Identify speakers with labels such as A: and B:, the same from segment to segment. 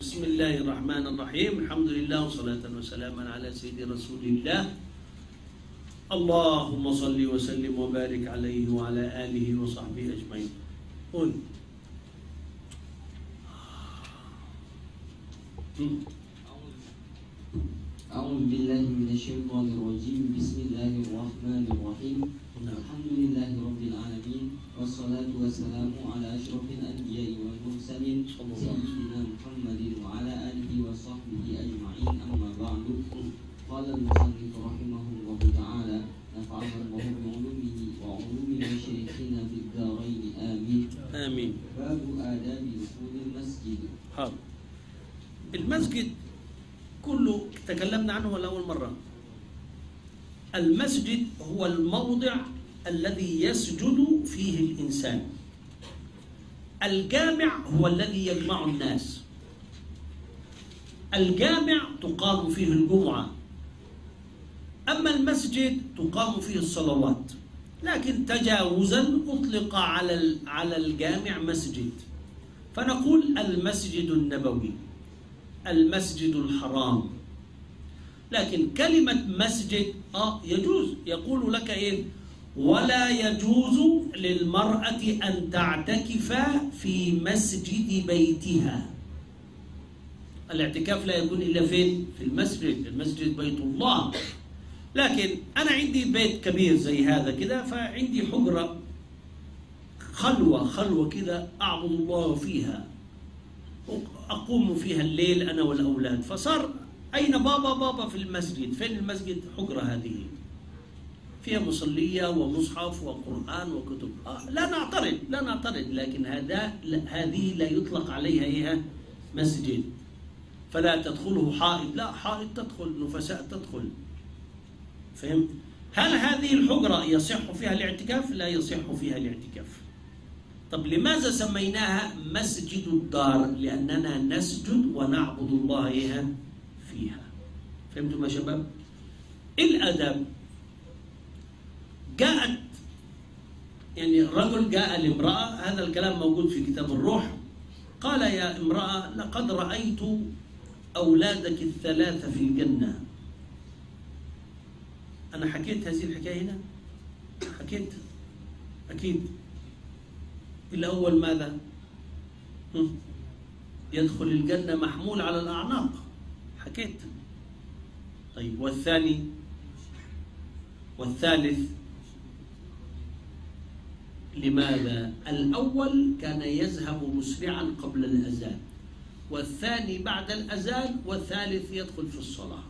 A: بسم الله الرحمن الرحيم الحمد لله وصلاة وسلاما على سيد رسول الله اللهم صل وسلم وبارك عليه وعلى آله وصحبه أجمعين قل.
B: أعوذ بالله من الشيطان الرجيم بسم الله الرحمن الرحيم. الحمد لله رب العالمين والصلاة والسلام على أشرف الأنبياء والمرسلين. سيدنا محمد وعلى آله وصحبه أجمعين أما بعد. قال المصنف رحمه الله تعالى نفعنا الله بعلومه وعلوم مشايخنا في الدارين. آمين.
A: آمين.
B: باب آداب دخول المسجد.
A: حاضر. المسجد كله تكلمنا عنه ولا أول مرة. المسجد هو الموضع الذي يسجد فيه الإنسان. الجامع هو الذي يجمع الناس. الجامع تقام فيه الجمعة. أما المسجد تقام فيه الصلوات. لكن تجاوزا أطلق على على الجامع مسجد. فنقول المسجد النبوي المسجد الحرام. لكن كلمة مسجد آه يجوز. يقول لك إيه؟ ولا يجوز للمرأة أن تعتكف في مسجد بيتها. الاعتكاف لا يكون إلا فين؟ في المسجد المسجد بيت الله. لكن أنا عندي بيت كبير زي هذا كده فعندي حجرة خلوة خلوة كده أعبد الله فيها. أقوم فيها الليل أنا والأولاد. فصار أين بابا؟ بابا في المسجد. فين المسجد؟ حجرة هذه. فيها مصلية ومصحف وقرآن وكتب. آه لا نعترض لا نعترض لكن هذا هذه لا يطلق عليها إيه مسجد. فلا تدخله حائط لا حائط تدخل نفساء تدخل. فهمت؟ هل هذه الحجرة يصح فيها الاعتكاف؟ لا يصح فيها الاعتكاف. طب لماذا سميناها مسجد الدار؟ لأننا نسجد ونعبد الله إيها فيها. فهمتم يا شباب؟ الأدب جاءت يعني الرجل جاء لامرأة هذا الكلام موجود في كتاب الروح. قال يا امرأة لقد رأيت أولادك الثلاثة في الجنة. أنا حكيت هذه الحكاية هنا؟ حكيت؟ أكيد. الأول ماذا؟ يدخل الجنة محمول على الأعناق. حكيت. طيب والثاني؟ والثالث؟ لماذا؟ الأول كان يذهب مسرعا قبل الأذان والثاني بعد الأذان والثالث يدخل في الصلاة.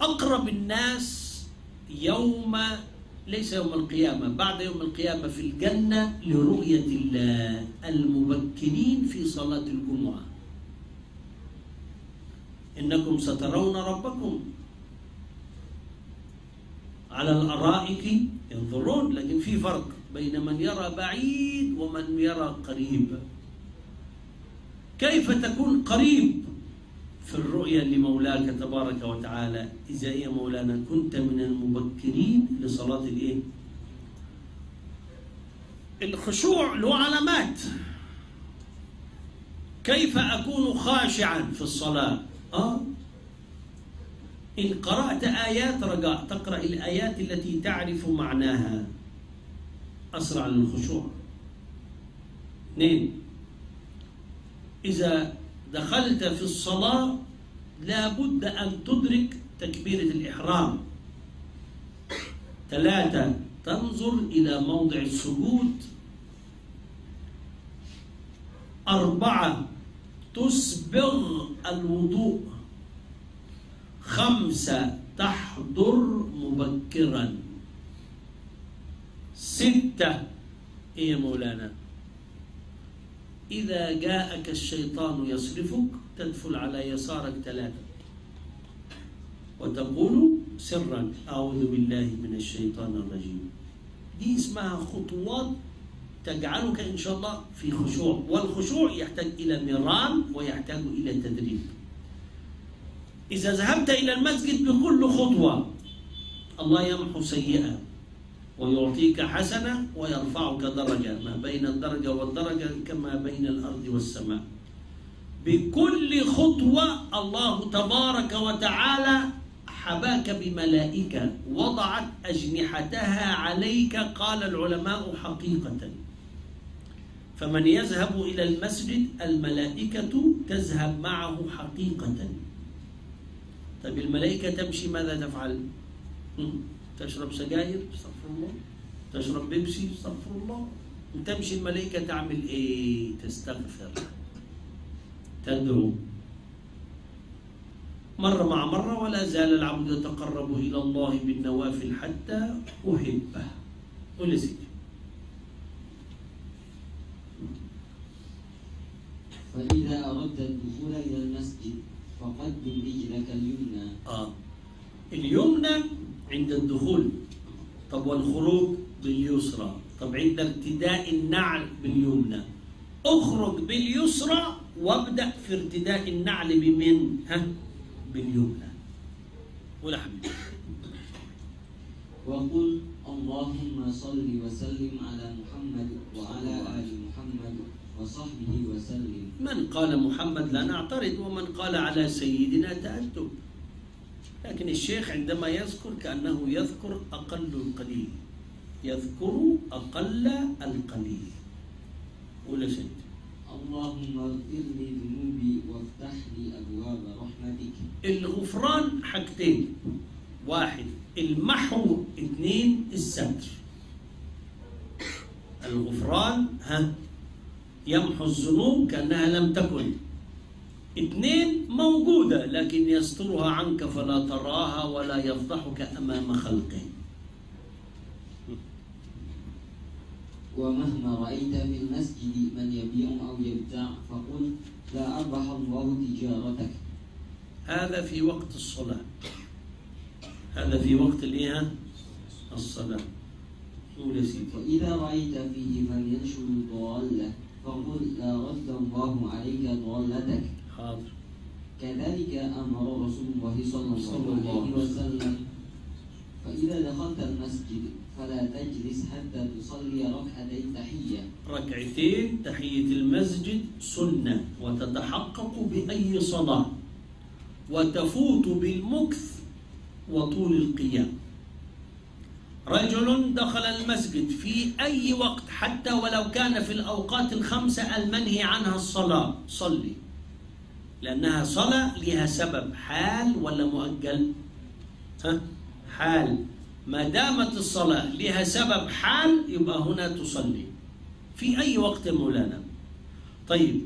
A: أقرب الناس يوم ليس يوم القيامة بعد يوم القيامة في الجنة لرؤية الله المبكرين في صلاة الجمعة. إنكم سترون ربكم. على الأرائك ينظرون لكن في فرق بين من يرى بعيد ومن يرى قريب كيف تكون قريب في الرؤيا لمولاك تبارك وتعالى إذا يا مولانا كنت من المبكرين لصلاة الإيه؟ الخشوع له علامات كيف أكون خاشعا في الصلاة؟ آه إن قرأت آيات رجاء تقرأ الآيات التي تعرف معناها. أسرع للخشوع اثنين إذا دخلت في الصلاة لابد أن تدرك تكبيرة الإحرام. ثلاثة تنظر إلى موضع السجود أربعة تسبغ الوضوء. خمسة تحضر مبكرا. ستة إيه يا مولانا؟ إذا جاءك الشيطان يصرفك تدفل على يسارك ثلاثة. وتقول سرا أعوذ بالله من الشيطان الرجيم. دي اسمها خطوات تجعلك إن شاء الله في خشوع. والخشوع يحتاج إلى مران ويحتاج إلى تدريب. إذا ذهبت إلى المسجد بكل خطوة الله يمحو سيئة ويعطيك حسنة ويرفعك درجة ما بين الدرجة والدرجة كما بين الأرض والسماء. بكل خطوة الله تبارك وتعالى حباك بملائكة وضعت أجنحتها عليك قال العلماء حقيقة. فمن يذهب إلى المسجد الملائكة تذهب معه حقيقة. طيب الملائكة تمشي ماذا تفعل؟ تشرب سجاير استغفر الله. تشرب بيبسي استغفر الله. وتمشي الملائكة تعمل إيه؟ تستغفر. تدعو. مرة مع مرة ولا زال العبد يتقرب إلى الله بالنوافل حتى أحبه. يا سيدي.
B: فإذا أردت الدخول إلى المسجد فقدم رجلك اليمنى.
A: آه. اليمنى عند الدخول. طب والخروج باليسرى. طب عند ارتداء النعل باليمنى. اخرج باليسرى وابدأ في ارتداء النعل بمن؟ ها؟ باليمنى. ولا حبيبي.
B: وقل اللهم صل وسلم على محمد وعلى آل محمد وصحبه وسلم.
A: من قال محمد لا نعترض ومن قال على سيدنا تأدب لكن الشيخ عندما يذكر كأنه يذكر أقل القليل. يذكر أقل القليل. ولا شيء
B: اللهم اغفر لي ذنوبي وافتح لي أبواب رحمتك.
A: الغفران حاجتين. واحد المحو. اثنين الستر. الغفران ها؟ يمحو الذنوب كأنها لم تكن. اثنين موجودة لكن يسترها عنك فلا تراها ولا يفضحك أمام خلقه.
B: ومهما رأيت في المسجد من يبيع أو يبتاع فقل لا أربح الله تجارتك.
A: هذا في وقت الصلاة. هذا في وقت الإيه؟ الصلاة. قول يا سيدي
B: وإذا رأيت فيه من ينشر ضالة فقل لا رد الله عليك ضالتك.
A: حاضر.
B: كذلك أمر رسول الله صلى الله عليه
A: عليه
B: وسلم. فإذا دخلت المسجد فلا تجلس حتى تصلي ركعتي تحية.
A: ركعتين تحية المسجد سنة وتتحقق بأي صلاة. وتفوت بالمكث وطول القيام. رجل دخل المسجد في أي وقت حتى ولو كان في الأوقات الخمسة المنهي عنها الصلاة. صلي. لأنها صلاة لها سبب. حال ولا مؤجل؟ ها؟ حال. ما دامت الصلاة لها سبب حال يبقى هنا تصلي. في أي وقت مولانا؟ طيب.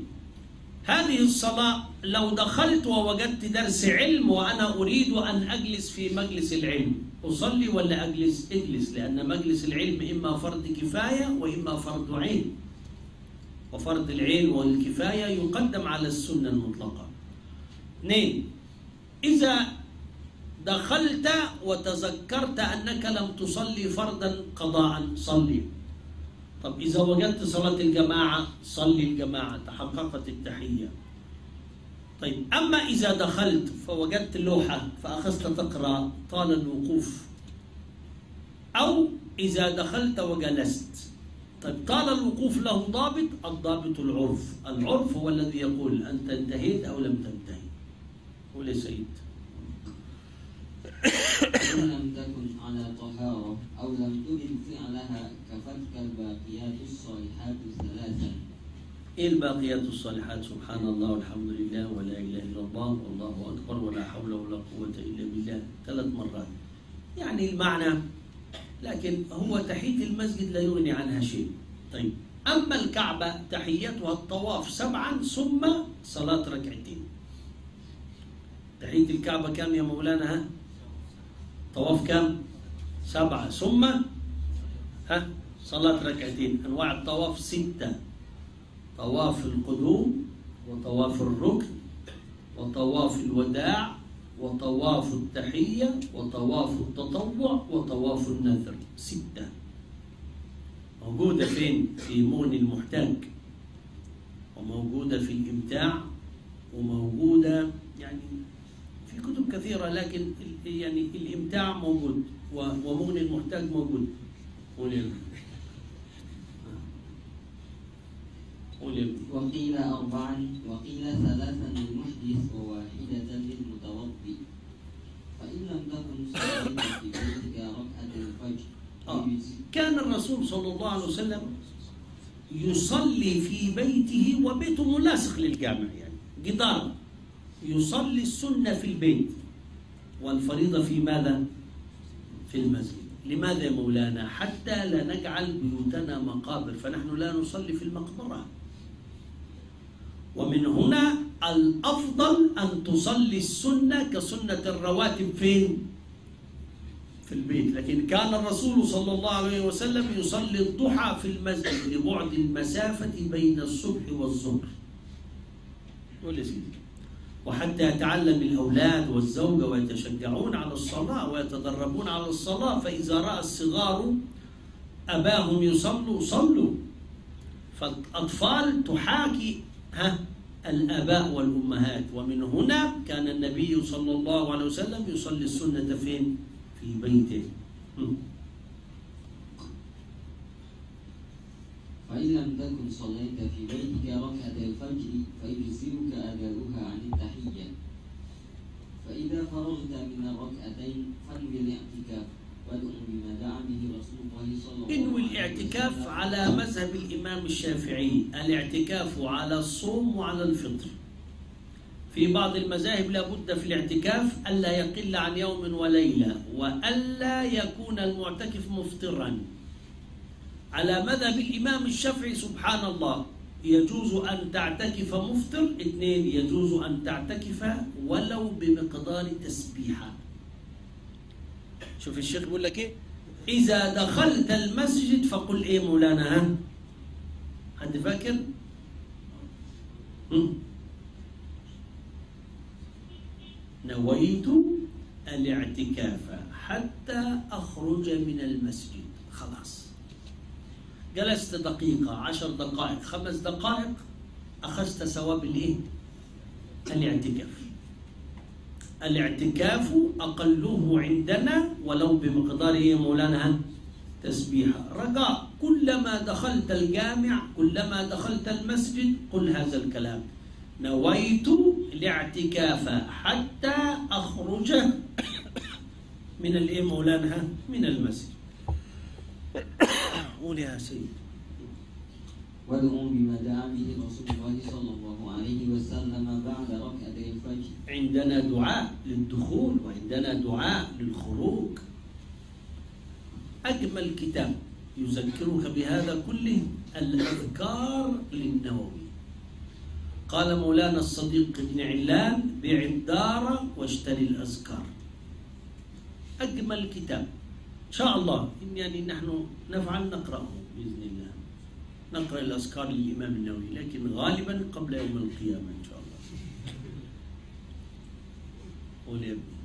A: هذه الصلاة لو دخلت ووجدت درس علم وأنا أريد أن أجلس في مجلس العلم أصلي ولا أجلس؟ اجلس لأن مجلس العلم إما فرض كفاية وإما فرض عين. وفرض العين والكفاية يقدم على السنة المطلقة. اثنين إذا دخلت وتذكرت أنك لم تصلي فرضا قضاء صلي. طب إذا وجدت صلاة الجماعة صلي الجماعة تحققت التحية. طيب أما إذا دخلت فوجدت لوحة فأخذت تقرأ طال الوقوف. أو إذا دخلت وجلست. طيب طال الوقوف له ضابط الضابط العرف. العرف هو الذي يقول أنت انتهيت أو لم تنتهي. قول يا سيد
B: لم تكن على طهارة أو لم تجد فعلها كفتك الباقيات الصالحات ثلاثا
A: إيه الباقيات الصالحات سبحان الله والحمد لله ولا إله إلا الله والله أكبر ولا حول ولا قوة إلا بالله. ثلاث مرات. يعني المعنى لكن هو تحية المسجد لا يغني عنها شيء. طيب. أما الكعبة تحيتها الطواف سبعا ثم صلاة ركعتين. تحية الكعبة كم يا مولانا؟ ها؟ طواف كم؟ سبعة. ثم؟ ها؟ صلاة ركعتين. أنواع الطواف ستة. طواف القدوم وطواف الركن وطواف الوداع وطواف التحية وطواف التطوع وطواف النذر. ستة. موجودة فين؟ في مغني المحتاج. وموجودة في الإمتاع وموجودة يعني في كتب كثيرة لكن يعني الإمتاع موجود ومغني المحتاج موجود. قول ابني.
B: وقيل أربعا وقيل ثلاثا للمحدث وواحدة للمتوضي فإن لم تكن صليت في بيتك ركعة الفجر
A: آه. كان الرسول صلى الله عليه وسلم يصلي في بيته وبيته ملاصق للجامع يعني جدار يصلي السنة في البيت والفريضة في ماذا؟ في المسجد لماذا يا مولانا؟ حتى لا نجعل بيوتنا مقابر فنحن لا نصلي في المقبرة ومن هنا الأفضل أن تصلي السنة كسنة الرواتب فين؟ في البيت. لكن كان الرسول صلى الله عليه وسلم يصلي الضحى في المسجد لبعد المسافة بين الصبح والظهر. قول يا سيدي. وحتى يتعلم الأولاد والزوجة ويتشجعون على الصلاة ويتدربون على الصلاة فإذا رأى الصغار أباهم يصلوا صلوا. فالأطفال تحاكي ها الآباء والأمهات ومن هنا كان النبي صلى الله عليه وسلم يصلي السنة فين؟ في بيته.
B: فإن لم تكن صليت في بيتك ركعة الفجر فيجزئك أداؤها عن التحية فإذا فرغت من الركعتين فانوي الاعتكاف
A: انوي الاعتكاف على مذهب الإمام الشافعي الاعتكاف على الصوم وعلى الفطر. في بعض المذاهب لابد في الاعتكاف ألا يقل عن يوم وليلة وألا يكون المعتكف مفطرا. على مذهب الإمام الشافعي سبحان الله يجوز أن تعتكف مفطر اثنين يجوز أن تعتكف ولو بمقدار تسبيحة. شوف الشيخ بيقول لك إيه؟ إذا دخلت المسجد فقل إيه مولانا ها؟ حد فاكر؟ نويت الاعتكاف حتى أخرج من المسجد. خلاص. جلست دقيقة عشر دقائق خمس دقائق أخذت ثواب الإيه؟ الاعتكاف. الاعتكاف أقله عندنا ولو بمقدار إيه مولانا تسبيحة. رجاء كلما دخلت الجامع كلما دخلت المسجد قل هذا الكلام. نويت الاعتكاف حتى أخرج من الإيه مولانا من المسجد. قول يا سيد
B: وادعو بما دعا به رسول الله صلى الله عليه وسلم بعد ركعتي الفجر.
A: عندنا دعاء للدخول وعندنا دعاء للخروج. أجمل كتاب يذكرك بهذا كله الأذكار للنووي. قال مولانا الصديق بن علان بيع الدار واشتري الأذكار. أجمل كتاب. إن شاء الله إن يعني نحن نفعل نقرأه بإذن الله. نقرأ الأذكار للإمام النووي لكن غالبا قبل يوم القيامة إن شاء الله. قول يا ابني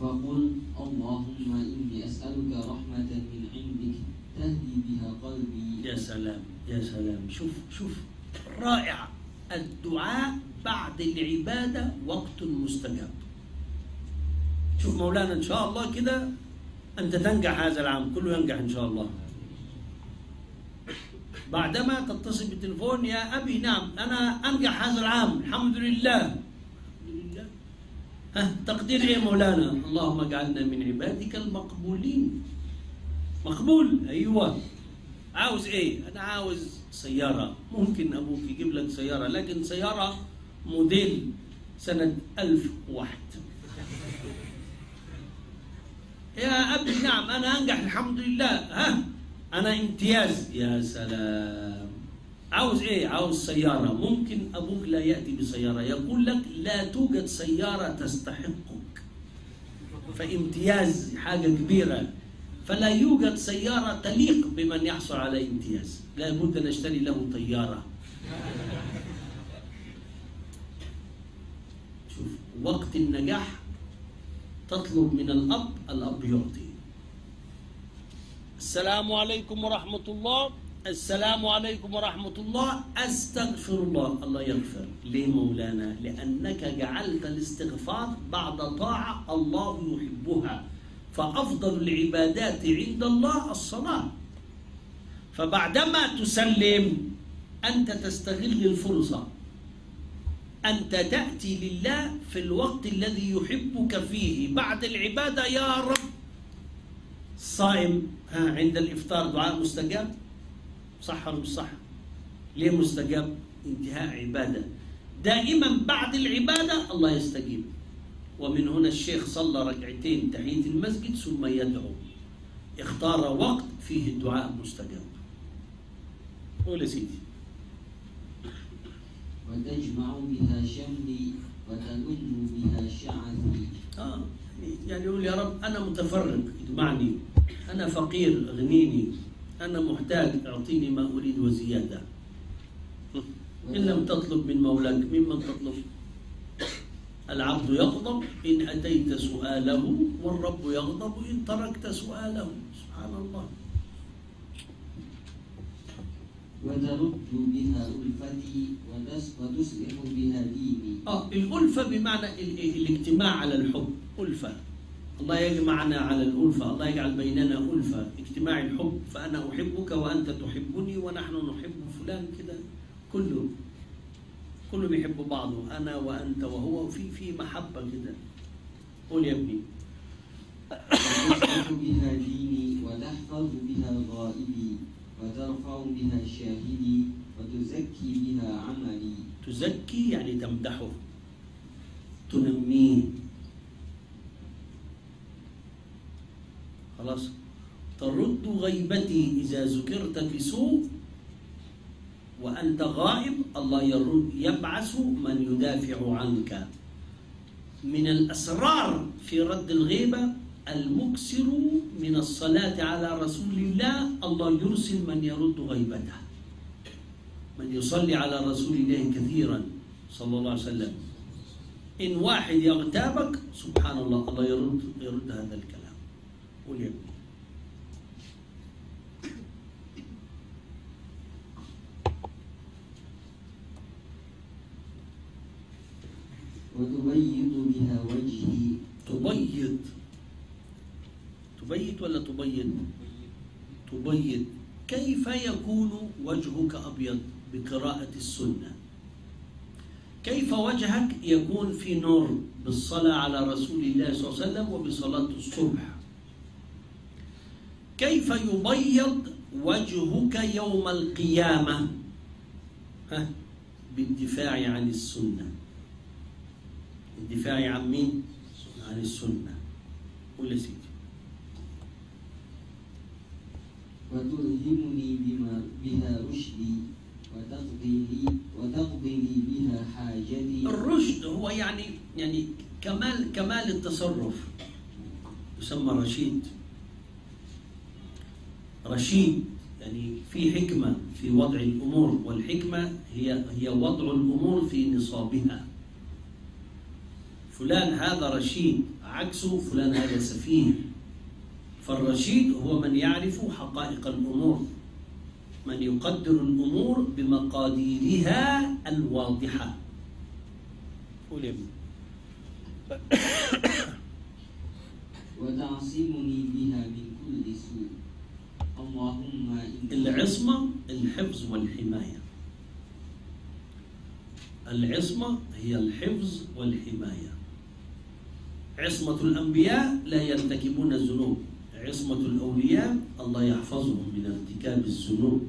B: فقل اللهم إني أسألك رحمة من عندك تهدي بها قلبي.
A: يا سلام يا سلام. شوف شوف. رائع. الدعاء بعد العبادة وقت مستجاب. شوف مولانا إن شاء الله كده أنت تنجح هذا العام كله ينجح إن شاء الله. بعدما تتصل بالتليفون يا أبي نعم أنا أنجح هذا العام الحمد لله. الحمد لله ها تقدير إيه مولانا؟ اللهم اجعلنا من عبادك المقبولين. مقبول؟ أيوة. عاوز إيه؟ أنا عاوز سيارة. ممكن أبوك يجيب لك سيارة لكن سيارة موديل سنة 1001 يا أبي نعم أنا أنجح الحمد لله. ها أنا امتياز. يا سلام. عاوز إيه؟ عاوز سيارة. ممكن أبوك لا يأتي بسيارة. يقول لك لا توجد سيارة تستحقك. فامتياز حاجة كبيرة. فلا يوجد سيارة تليق بمن يحصل على امتياز. لا بد نشتري له طيارة. شوف وقت النجاح تطلب من الأب الأب يعطي. السلام عليكم ورحمة الله. السلام عليكم ورحمة الله. أستغفر الله. الله يغفر ليه مولانا لأنك جعلت الاستغفار بعد طاعة الله يحبها. فأفضل العبادات عند الله الصلاة. فبعدما تسلم أنت تستغل الفرصة. أنت تأتي لله في الوقت الذي يحبك فيه. بعد العبادة يا رب صائم عند الإفطار دعاء مستجاب؟ صح ولا مش صح؟ ليه مستجاب؟ انتهاء عبادة. دائما بعد العبادة الله يستجيب. ومن هنا الشيخ صلى ركعتين تحية المسجد ثم يدعو. اختار وقت فيه الدعاء مستجاب. قول يا سيدي.
B: وتجمع بها شملي وتلم بها شعثي
A: آه يعني يقول يا رب أنا متفرق اجمعني أنا فقير اغنيني أنا محتاج أعطيني ما أريد وزيادة. إن لم تطلب من مولاك ممن تطلب؟ العبد يغضب إن أتيت سؤاله والرب يغضب إن تركت سؤاله. سبحان الله.
B: وترد بها ألفتي وتصلح بها ديني.
A: آه الألفة بمعنى ال- ال- الاجتماع على الحب. ألفة. الله يجمعنا على الألفة الله يجعل بيننا ألفة اجتماع الحب فأنا أحبك وأنت تحبني ونحن نحب فلان كده. كله كله بيحب بعضه أنا وأنت وهو في في محبة كده. قول يا ابني.
B: وتصلح بها ديني وتحفظ بها غائبي وترفع بها شاهدي وتزكي بها عملي.
A: تزكي يعني تمدحه. تنميه. خلاص. ترد غيبتي إذا ذكرت بسوء وأنت غائب الله يرد يبعث من يدافع عنك. من الأسرار في رد الغيبة المكسر من الصلاة على رسول الله الله يرسل من يرد غيبته. من يصلي على رسول الله كثيرا صلى الله عليه وسلم. إن واحد يغتابك سبحان الله الله يرد يرد هذا الكلام. ابني
B: وتبيض بها وجهي.
A: تبيض. تبيض ولا تبيض؟ تبيض. كيف يكون وجهك أبيض بقراءة السنة؟ كيف وجهك يكون في نور بالصلاة على رسول الله صلى الله عليه وسلم وبصلاة الصبح؟ كيف يبيض وجهك يوم القيامة؟ ها؟ بالدفاع عن السنة. الدفاع عن مين؟ عن السنة. قول يا سيدي.
B: وتلهمني بما بها رشدي وتقضي لي وتقضي لي بها حاجتي.
A: الرشد هو يعني يعني كمال كمال التصرف. يسمى رشيد. رشيد يعني في حكمة في وضع الأمور والحكمة هي هي وضع الأمور في نصابها. فلان هذا رشيد عكسه فلان هذا سفيه. فالرشيد هو من يعرف حقائق الأمور من يقدر الأمور بمقاديرها الواضحة. قول يا ابني.
B: وتعصمني بها من كل سوء. اللهم
A: العصمة الحفظ والحماية. العصمة هي الحفظ والحماية. عصمة الأنبياء لا يرتكبون الذنوب. عصمة الأولياء الله يحفظهم من ارتكاب الذنوب.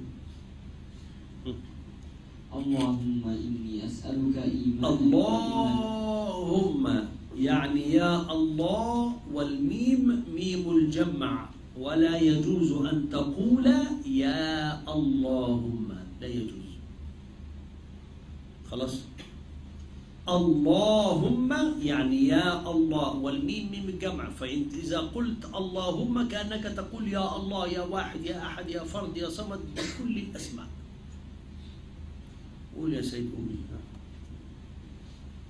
B: اللهم إني أسألك إيمانا
A: اللهم يعني يا الله والميم ميم الجمع. ولا يجوز أن تقول يا اللهم. لا يجوز. خلاص. اللهم يعني يا الله. والميم ميم الجمع فإنت إذا قلت اللهم كأنك تقول يا الله يا واحد يا أحد يا فرد يا صمد بكل الأسماء. قول يا سيد أمي.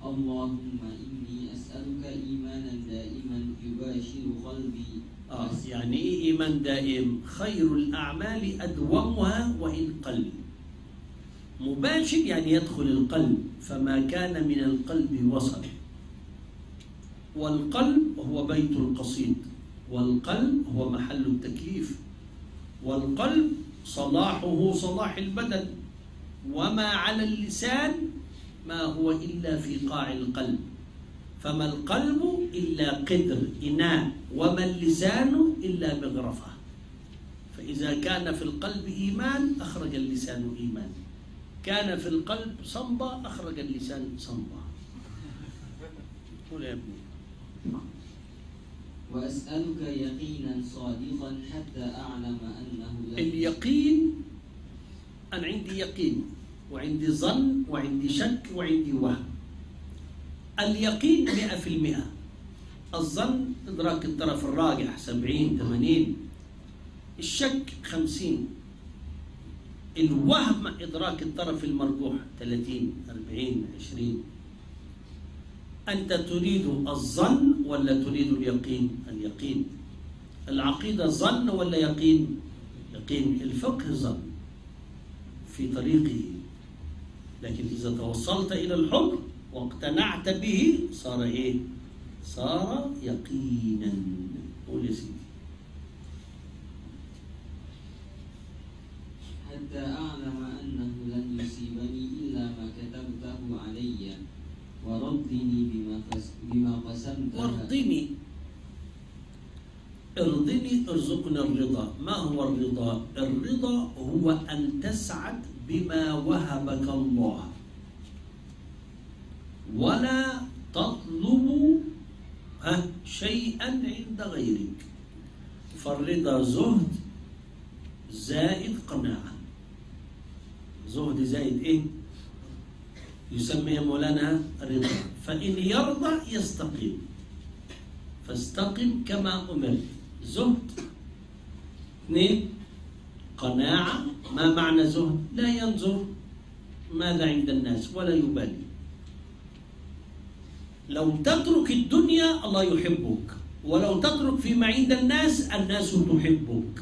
B: اللهم إني أسألك إيمانا دائما يباشر قلبي.
A: آه يعني إيه إيمان دائم. خير الأعمال أدومها وإن قل. مباشر يعني يدخل القلب فما كان من القلب وصل. والقلب هو بيت القصيد. والقلب هو محل التكليف والقلب صلاحه صلاح البدن. وما على اللسان ما هو إلا في قاع القلب. فما القلب إلا قدر إناء وما اللسان إلا مغرفة. فإذا كان في القلب إيمان أخرج اللسان إيمان. كان في القلب صنبا أخرج اللسان صنبا قول يا ابني.
B: وأسألك يقينا صادقا حتى أعلم أنه لا
A: اليقين أنا عندي يقين وعندي ظن وعندي شك وعندي وهم. اليقين مئة في المئة. الظن إدراك الطرف الراجح سبعين ثمانين. الشك خمسين. الوهم إدراك الطرف المرجوح ثلاثين أربعين عشرين. أنت تريد الظن ولا تريد اليقين؟ اليقين. العقيدة ظن ولا يقين؟ يقين. الفقه ظن في طريقه. لكن إذا توصلت إلى الحكم واقتنعت به صار إيه؟ صار يقينا. قول يا سيدي.
B: حتى أعلم أنه لن يصيبني إلا ما كتبته علي. وردني بما بما قسمته.
A: وارضني ارضني ارزقنا الرضا. ما هو الرضا؟ الرضا هو أن تسعد بما وهبك الله. ولا تطلب شيئا عند غيرك. فالرضا زهد زائد قناعة. زهد زائد يسمى يا مولانا رضا. فإن يرضى يستقيم. فاستقم كما أمرت زهد. اثنين قناعة. ما معنى زهد؟ لا ينظر ماذا عند الناس ولا يبالي. لو تترك الدنيا الله يحبك ولو تترك فيما عند الناس الناس تحبك.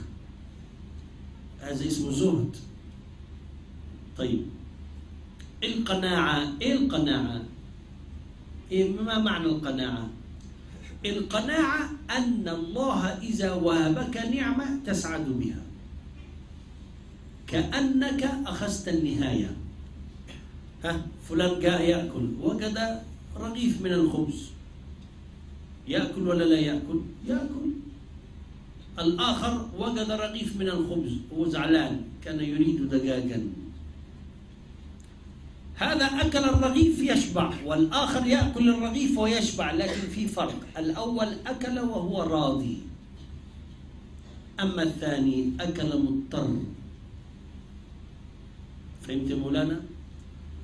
A: هذا اسمه زهد. طيب. القناعة إيه القناعة؟ إيه ما معنى القناعة؟ القناعة أن الله إذا وهبك نعمة تسعد بها. كأنك أخذت النهاية. ها فلان جاء يأكل وجد رغيف من الخبز. يأكل ولا لا يأكل؟ يأكل. الآخر وجد رغيف من الخبز هو زعلان كان يريد دجاجا. هذا أكل الرغيف يشبع والآخر يأكل الرغيف ويشبع لكن في فرق. الأول أكل وهو راضي. أما الثاني أكل مضطر. فهمت مولانا؟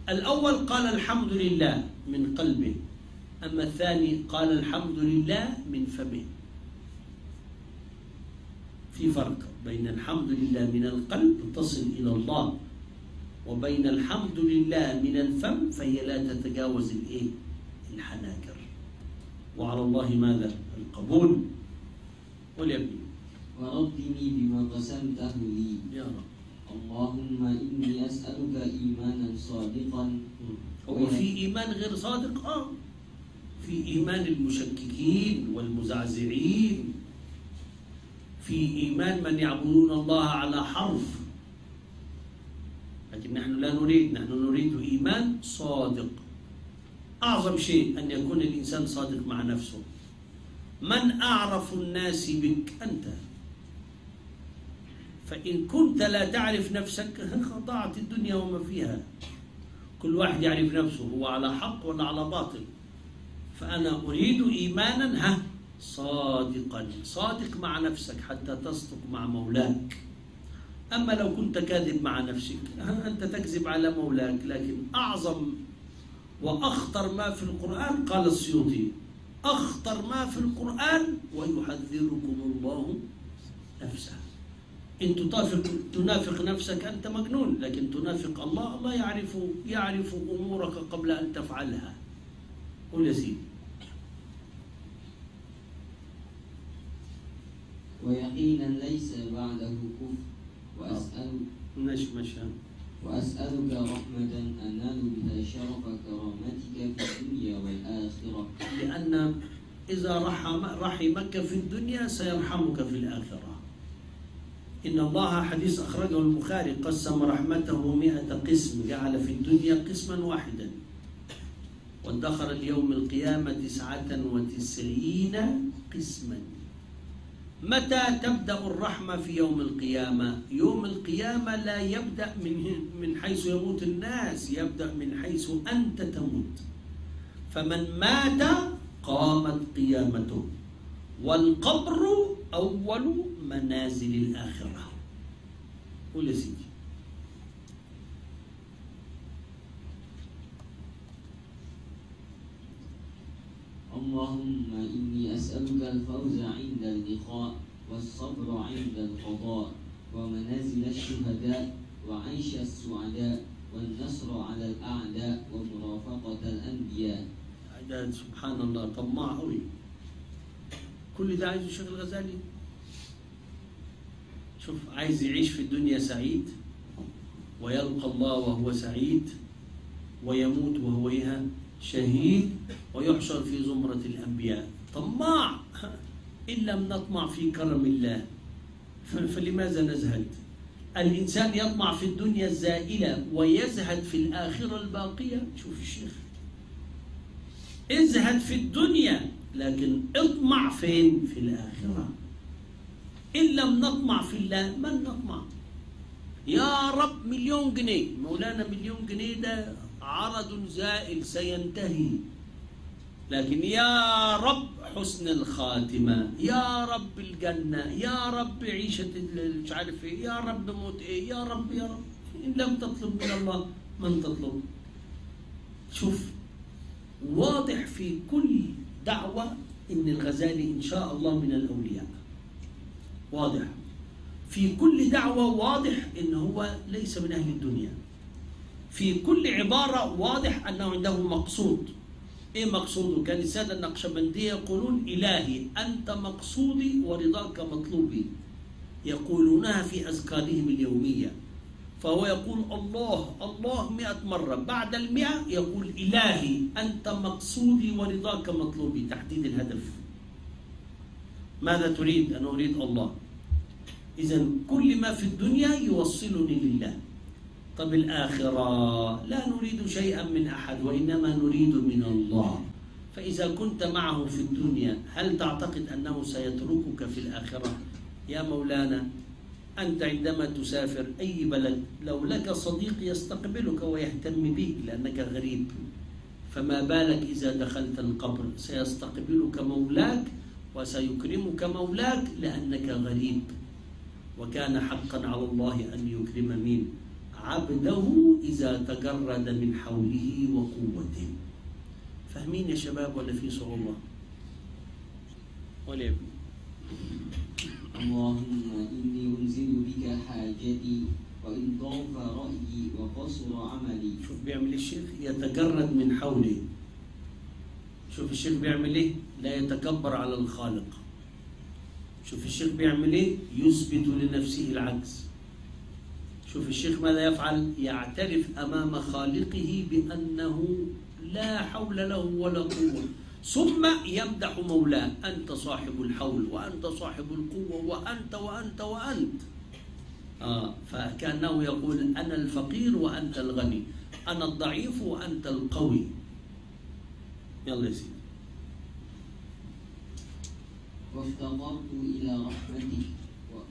A: الأول قال الحمد لله. من قلبه أما الثاني قال الحمد لله من فمه في فرق بين الحمد لله من القلب تصل إلى الله وبين الحمد لله من الفم فهي لا تتجاوز الإيه؟ الحناجر. وعلى الله ماذا؟ القبول. ابني
B: وردني بما قسمته لي
A: يا رب.
B: اللهم إني أسألك إيمانا صادقا.
A: هو في إيمان غير صادق آه. في إيمان المشككين والمزعزعين. في إيمان من يعبدون الله على حرف. لكن نحن لا نريد نحن نريد إيمان صادق. أعظم شيء أن يكون الإنسان صادق مع نفسه. من أعرف الناس بك؟ أنت. فإن كنت لا تعرف نفسك ضاعت الدنيا وما فيها. كل واحد يعرف نفسه هو على حق ولا على باطل؟ فأنا أريد إيمانا ها صادقا صادق مع نفسك حتى تصدق مع مولاك. أما لو كنت كاذب مع نفسك أنت تكذب على مولاك لكن أعظم وأخطر ما في القرآن قال السيوطي أخطر ما في القرآن ويحذركم الله نفسه. إن تطافق تنافق نفسك أنت مجنون لكن تنافق الله الله يعرف يعرف أمورك قبل أن تفعلها. قل يا سيدي.
B: ويقينا ليس بعده كفر. وأسأل
A: مش مش
B: وأسألك رحمة أنال بها شرف كرامتك في الدنيا والآخرة.
A: لأن إذا رحم رحمك في الدنيا سيرحمك في الآخرة. إن الله حديث أخرجه البخاري قسم رحمته مئة قسم جعل في الدنيا قسما واحدا وادخر اليوم القيامة تسعة وتسعين قسما متى تبدأ الرحمة في يوم القيامة؟ يوم القيامة لا يبدأ من من حيث يموت الناس، يبدأ من حيث أنت تموت. فمن مات قامت قيامته. والقبر أول منازل الآخرة. قول يا سيدي.
B: اللهم إني أسألك الفوز عند اللقاء والصبر عند القضاء ومنازل الشهداء وعيش السعداء والنصر على الأعداء ومرافقة الأنبياء
A: سبحان الله طماع قوي كل ده عايزه الشيخ الغزالي شوف عايز يعيش في الدنيا سعيد ويلقى الله وهو سعيد ويموت وهو إيه؟ شهيد ويحشر في زمرة الأنبياء. طماع! إن لم نطمع في كرم الله. فلماذا نزهد؟ الإنسان يطمع في الدنيا الزائلة ويزهد في الآخرة الباقية؟ شوف الشيخ ازهد في الدنيا لكن اطمع فين؟ في الآخرة. إن لم نطمع في الله من نطمع؟ يا رب مليون جنيه. مولانا مليون جنيه ده عرض زائل سينتهي. لكن يا رب حسن الخاتمة يا رب الجنة يا رب عيشة مش عارف إيه يا رب موت إيه يا رب يا رب. إن لم تطلب من الله من تطلب؟ شوف واضح في كل دعوة إن الغزالي إن شاء الله من الأولياء. واضح. في كل دعوة واضح إن هو ليس من أهل الدنيا. في كل عبارة واضح أنه عنده مقصود. إيه مقصوده؟ كان السادة النقشبندية يقولون إلهي أنت مقصودي ورضاك مطلوبي. يقولونها في أذكارهم اليومية. فهو يقول الله الله مئة مرة. بعد المئة يقول إلهي أنت مقصودي ورضاك مطلوبي. تحديد الهدف. ماذا تريد؟ أنا أريد الله؟ إذا كل ما في الدنيا يوصلني لله. طب الآخرة؟ لا نريد شيئا من أحد وإنما نريد من الله. فإذا كنت معه في الدنيا هل تعتقد أنه سيتركك في الآخرة؟ يا مولانا أنت عندما تسافر أي بلد لو لك صديق يستقبلك ويهتم بك لأنك غريب فما بالك إذا دخلت القبر؟ سيستقبلك مولاك وسيكرمك مولاك لأنك غريب. وكان حقا على الله أن يكرم مين عبده إذا تجرد من حوله وقوته. فاهمين يا شباب ولا في صعوبة ولا
B: اللهم إني أنزل بك حاجتي وإن ضعف رأيي وقصر عملي.
A: شوف بيعمل إيه الشيخ؟ يتجرد من حوله. شوف الشيخ بيعمل إيه؟ لا يتكبر على الخالق. شوف الشيخ بيعمل إيه؟ يثبت لنفسه العجز شوف الشيخ ماذا يفعل؟ يعترف أمام خالقه بأنه لا حول له ولا قوة. ثم يمدح مولاه. أنت صاحب الحول وأنت صاحب القوة وأنت وأنت وأنت. آه فكأنه يقول أنا الفقير وأنت الغني. أنا الضعيف وأنت القوي. يلا يا سيدي.
B: وافتقرت إلى رحمتك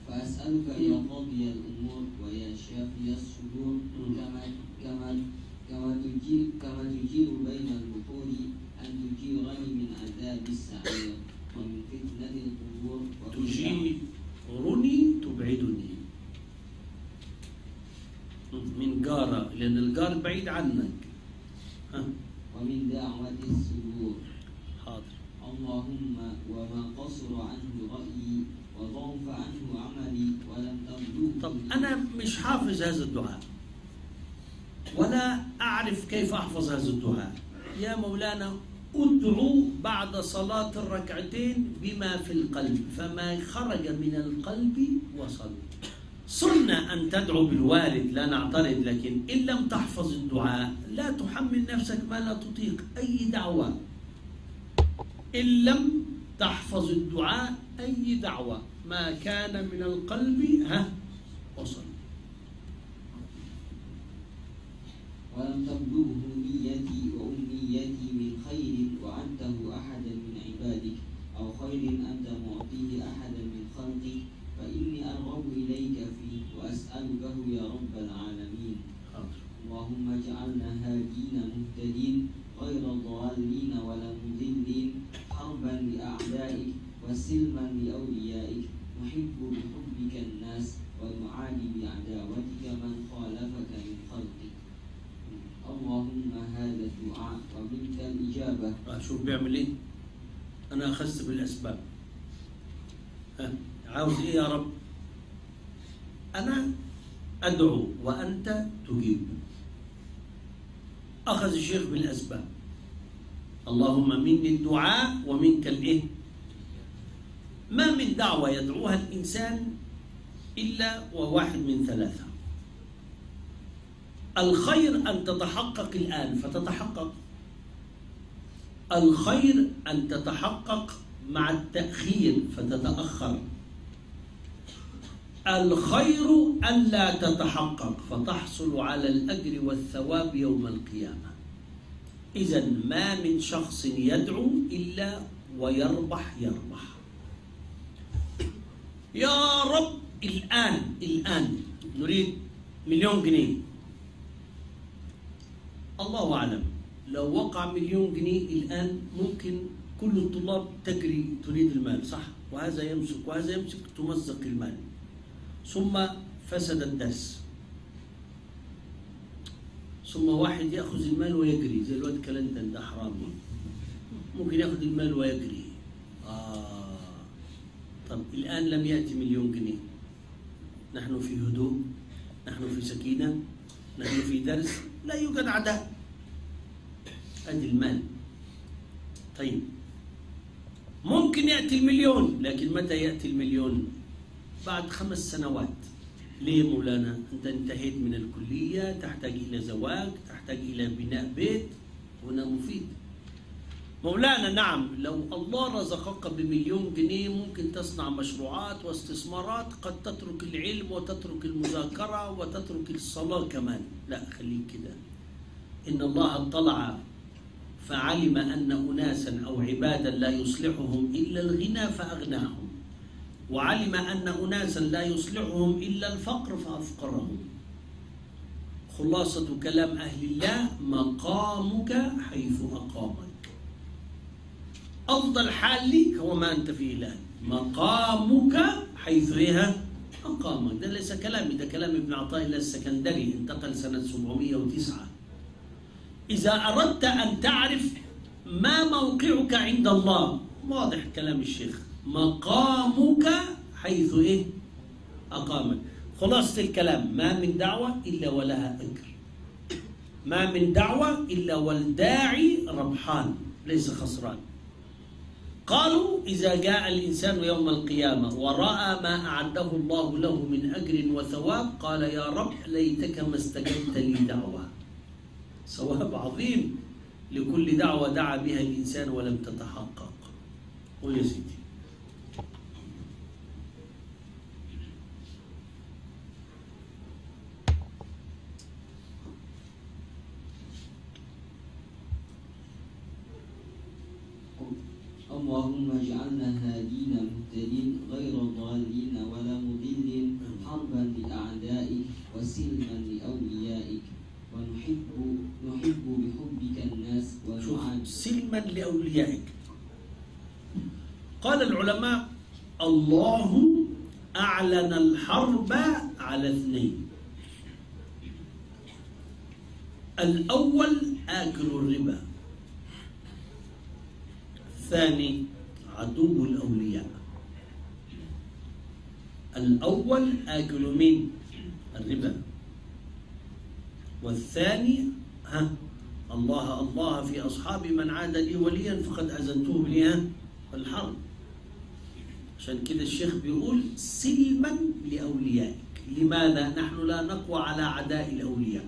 B: فأسألك يا قاضي الأمور ويا شافي الصدور. كما كما كما تجير كما تجير بين البحور أن تجيرني من عذاب السعير ومن فتنة القبور.
A: تجيرني؟ تبعدني. من جارة لأن الجار بعيد عنك.
B: ومن دعوة
A: حاضر
B: اللهم وما قصر عنه رأيي وضعف عنه عملي ولم تبلغ
A: طب أنا مش حافظ هذا الدعاء. ولا أعرف كيف أحفظ هذا الدعاء. يا مولانا ادعو بعد صلاة الركعتين بما في القلب فما خرج من القلب وصل. سنة أن تدعو بالوارد لا نعترض لكن إن لم تحفظ الدعاء لا تحمل نفسك ما لا تطيق. أي دعوة؟ إن لم تحفظ الدعاء أي دعوة ما كان من القلب ها وصل
B: ولم تبلغه نيتي وأمنيتي من خير وأنته أحدا من عبادك أو خير أنت معطيه أحدا من خلقك فإني أرغب إليك فيه وأسألكه يا رب العالمين
A: حاضر.
B: اللهم اجعلنا هادين مهتدين غير ضالين ولا مضلين حربا لأعدائك وسلما لأوليائك نحب بحبك الناس ونعادي بعداوتك من خالفك من خلقك اللهم هذا الدعاء ومنك الإجابة
A: آه، شوف بيعمل إيه أنا اخذت بالاسباب ها عاوز إيه يا رب أنا ادعو وانت تجيب اخذ الشيخ بالأسباب. اللهم مني الدعاء ومنك الإيه؟ ما من دعوة يدعوها الإنسان إلا وواحد من ثلاثة. الخير أن تتحقق الآن فتتحقق. الخير أن تتحقق مع التأخير فتتأخر. الخير ألا تتحقق فتحصل على الأجر والثواب يوم القيامة. إذا ما من شخص يدعو إلا ويربح يربح. يا رب الآن الآن نريد مليون جنيه. الله أعلم لو وقع مليون جنيه الآن ممكن كل الطلاب تجري تريد المال صح؟ وهذا يمسك وهذا يمسك تمزق المال. ثم فسد الدرس. ثم واحد يأخذ المال ويجري. زي الواد كلندن ده حرامي ممكن يأخذ المال ويجري. آه. طب الآن لم يأتي مليون جنيه. نحن في هدوء. نحن في سكينة. نحن في درس. لا يوجد عداء. أدي المال. طيب. ممكن يأتي المليون لكن متى يأتي المليون؟ بعد خمس سنوات. ليه مولانا؟ أنت انتهيت من الكلية تحتاج إلى زواج تحتاج إلى بناء بيت. هنا مفيد. مولانا نعم لو الله رزقك بمليون جنيه ممكن تصنع مشروعات واستثمارات قد تترك العلم وتترك المذاكرة وتترك الصلاة كمان. لا خليك كده. إن الله اطلع فعلم أن أناسا أو عبادا لا يصلحهم إلا الغنى فأغناهم. وعلم أن أناسا لا يصلحهم إلا الفقر فأفقرهم. خلاصة كلام أهل الله مقامك حيث أقامك. أفضل حال لك هو ما أنت فيه الآن. مقامك حيث إيه أقامك. ده ليس كلامي ده كلام ابن عطاء الله السكندري انتقل سنة 709 إذا أردت أن تعرف ما موقعك عند الله واضح كلام الشيخ. مقامك حيث إيه؟ أقامك. خلاصة الكلام ما من دعوة إلا ولها أجر ما من دعوة إلا والداعي ربحان ليس خسران. قالوا إذا جاء الإنسان يوم القيامة ورأى ما أعده الله له من أجر وثواب قال يا رب ليتك ما استجبت لي دعوة. ثواب عظيم لكل دعوة دعا بها الإنسان ولم تتحقق. قل يا سيدي.
B: اللهم اجعلنا هادين مهتدين غير ضالين ولا مضلين حربا لأعدائك وسلما لأوليائك ونحب نحب بحبك الناس
A: سلما لأوليائك. قال العلماء الله أعلن الحرب على اثنين الأول آكل الربا الثاني عدو الأولياء الأول آكل مين الربا والثاني ها الله الله في أصحاب من عاد لي وليا فقد أذنته بها الحرب عشان كده الشيخ بيقول سلما لأوليائك لماذا نحن لا نقوى على عداء الأولياء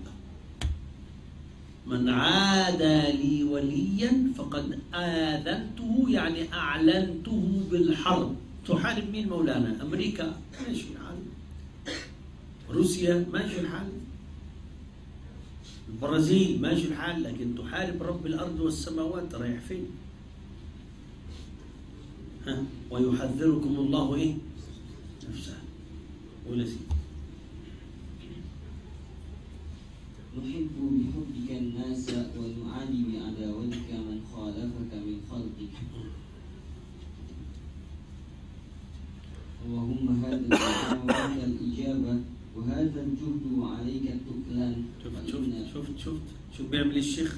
A: من عادى لي وليا فقد آذنته يعني أعلنته بالحرب مولانا. أمريكا ماشي الحال روسيا ماشي الحال البرازيل ماشي الحال لكن تحارب رب الأرض والسماوات رايح فين؟ ها؟ ويحذركم الله إيه؟ نفسه. ولا
B: نحب بحبك الناس ونعادي بعداوتك من خالفك من خلقك. اللهم هذا الدعاء وهذا الإجابة وهذا الجهد وعليك التكلان
A: شفت شفت شفت شفت شوف بيعمل إيه الشيخ؟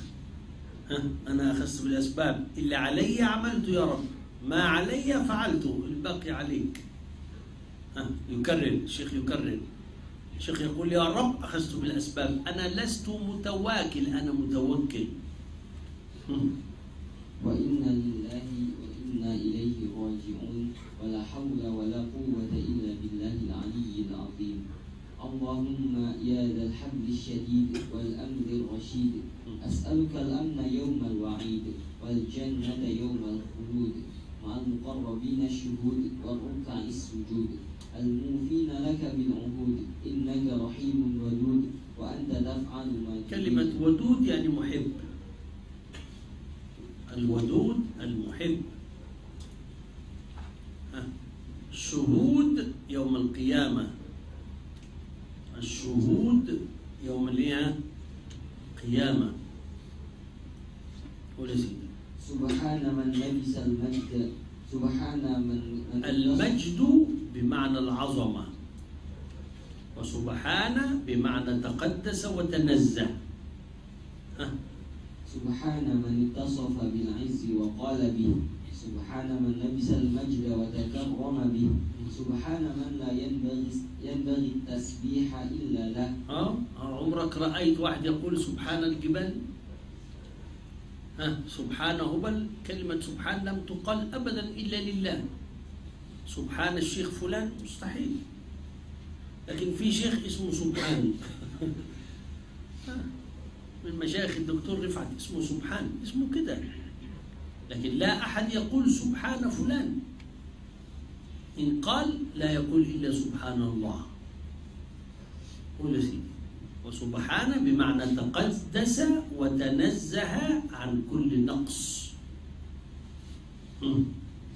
A: ها؟ أنا أخذت بالأسباب. اللي علي عملته يا رب. ما علي فعلته. الباقي عليك. ها؟ يكرر. الشيخ يكرر. الشيخ يقول يا رب أخذت بالأسباب. أنا لست متواكل أنا متوكل. هم.
B: راجعون ولا حول ولا قوة إلا بالله العلي العظيم. اللهم يا ذا الحبل الشديد والأمر الرشيد. أسألك الأمن يوم الوعيد والجنة يوم الخلود. مع المقربين الشهود والركع السجود. الموفين لك بالعهود. إنك رحيم ودود وأنت تفعل ما تريد.
A: كلمة ودود يعني محب. الودود المحب ها. شهود يوم القيامة. الشهود يوم الإيه؟ قيامة. قول يا سيدي.
B: سبحان من لبس المجد. سبحان من من
A: المجد بمعنى العظمة. وسبحان بمعنى تقدس وتنزه. ها.
B: سبحان من اتصف بالعز وقال به. سبحان من لبس المجد وتكرم به. سبحان من لا ينبغي ينبغي التسبيح إلا له.
A: ها؟ عمرك رأيت واحد يقول سبحان الجبال؟ ها؟ سبحان هبل كلمة سبحان لم تقال أبدا إلا لله. سبحان الشيخ فلان؟ مستحيل. لكن في شيخ اسمه سبحان. من مشايخ الدكتور رفعت اسمه سبحان. اسمه كده. لكن لا أحد يقول سبحان فلان. إن قال لا يقول إلا سبحان الله. قول يا سيدي. وسبحانه بمعنى تقدس وتنزه عن كل نقص.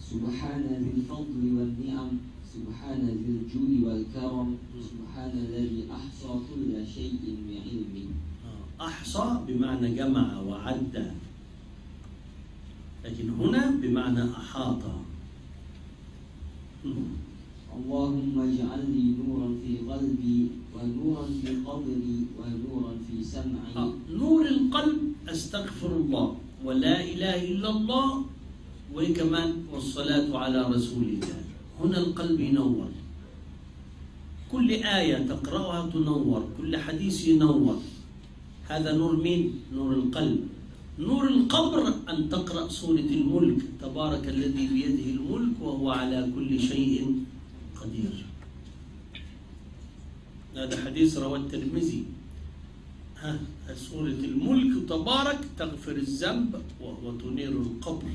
B: سبحان ذي الفضل والنعم سبحان ذي الجود والكرم سبحان الذي أحصى كل شيء بعلمه.
A: أحصى بمعنى جمع وعد. لكن هنا بمعنى أحاط. مم.
B: اللهم اجعل لي نورا في قلبي ونورا في قبري ونورا في سمعي.
A: آه، نور القلب أستغفر الله. ولا إله إلا الله. وكمان والصلاة على رسول الله هنا القلب ينور. كل آية تقرأها تنور. كل حديث ينور. هذا نور مين؟ نور القلب. نور القبر أن تقرأ سورة الملك. تبارك الذي بيده الملك وهو على كل شيء قدير. هذا حديث رواه الترمذي. ها سورة الملك تبارك تغفر الذنب و- وتنير القبر.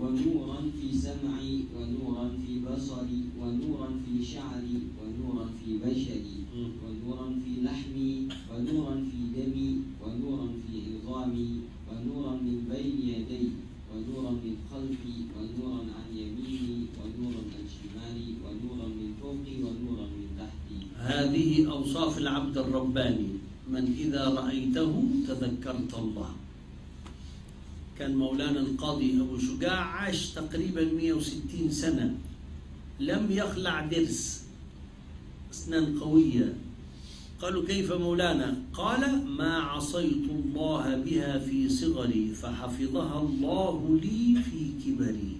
B: ونورا في سمعي ونورا في بصري ونورا في شعري ونورا في بشري. ونورا في لحمي ونورا في دمي ونورا في عظامي ونورا من بين يدي ونورا من خلفي ونورا عن يميني ونورا عن شمالي ونورا من فوقي ونورا من تحتي.
A: هذه أوصاف العبد الرباني. من إذا رأيته تذكرت الله. كان مولانا القاضي أبو شجاع عاش تقريبا 160 سنة. لم يخلع درس. أسنان قوية. قالوا كيف مولانا؟ قال ما عصيت الله بها في صغري فحفظها الله لي في كبري.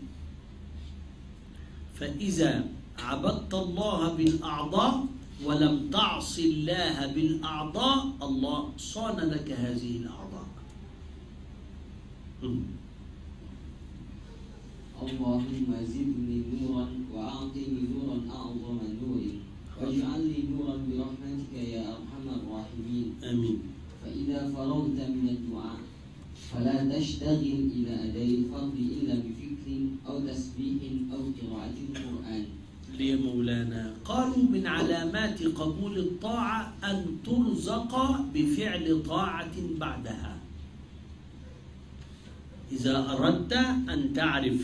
A: فإذا عبدت الله بالأعضاء ولم تعص الله بالأعضاء الله صان لك هذه الأعضاء.
B: اللهم زدني نورا وأعطني نورا أعظم نور واجعل لي نورا برحمتك يا أرحم الراحمين.
A: آمين.
B: فإذا فرغت من الدعاء فلا تشتغل إلى أداء الفرض إلا بفكر أو تسبيح أو قراءة القرآن.
A: ليه مولانا. قالوا من علامات قبول الطاعة أن ترزق بفعل طاعة بعدها. إذا أردت أن تعرف